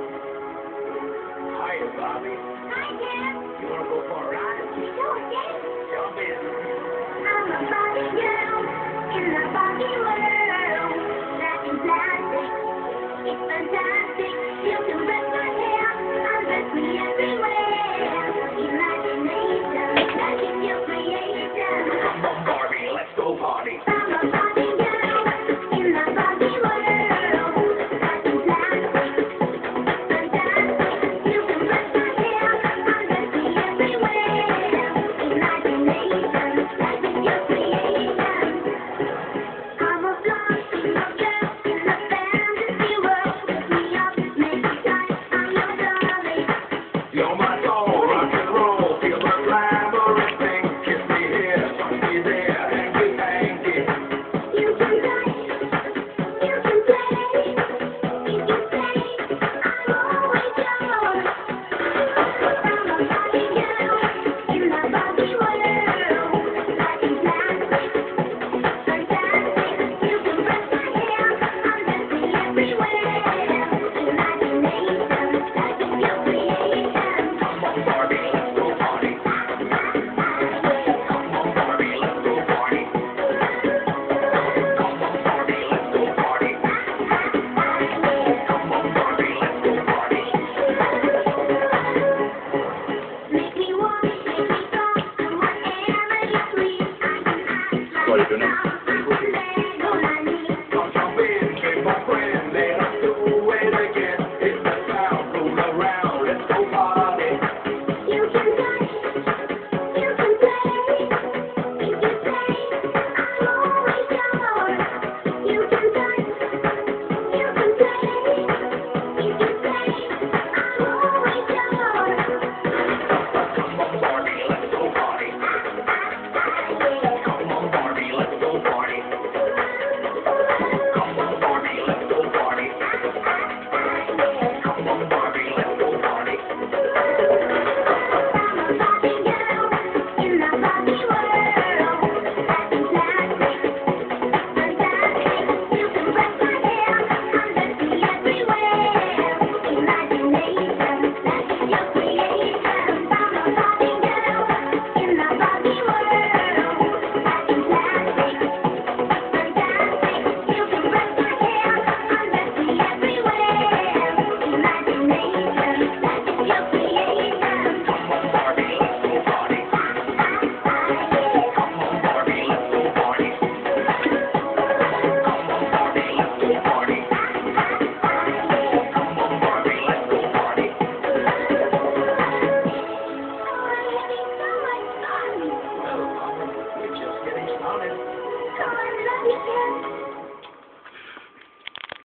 Hiya, Bobby. Hi, Dad. You want to go for a ride? Sure, Dad. what are you doing?